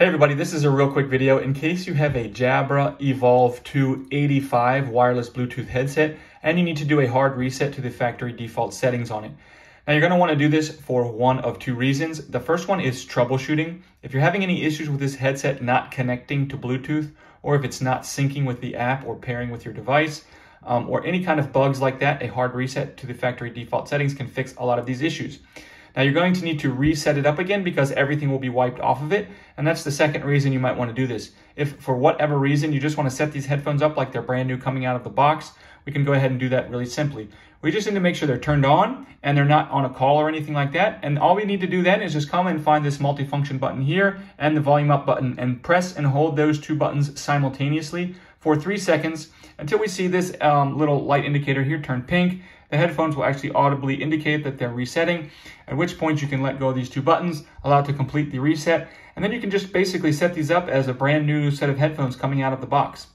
Hey everybody, this is a real quick video. In case you have a Jabra Evolve2 85 wireless Bluetooth headset and you need to do a hard reset to the factory default settings on it. Now you're going to want to do this for one of two reasons. The first one is troubleshooting. If you're having any issues with this headset not connecting to Bluetooth or if it's not syncing with the app or pairing with your device, um, or any kind of bugs like that, a hard reset to the factory default settings can fix a lot of these issues. Now you're going to need to reset it up again because everything will be wiped off of it. And that's the second reason you might want to do this. If for whatever reason you just want to set these headphones up like they're brand new coming out of the box, we can go ahead and do that really simply. We just need to make sure they're turned on and they're not on a call or anything like that. And all we need to do then is just come and find this multifunction button here and the volume up button and press and hold those two buttons simultaneously for three seconds until we see this um, little light indicator here turn pink. The headphones will actually audibly indicate that they're resetting, at which point you can let go of these two buttons, allow it to complete the reset, and then you can just basically set these up as a brand new set of headphones coming out of the box.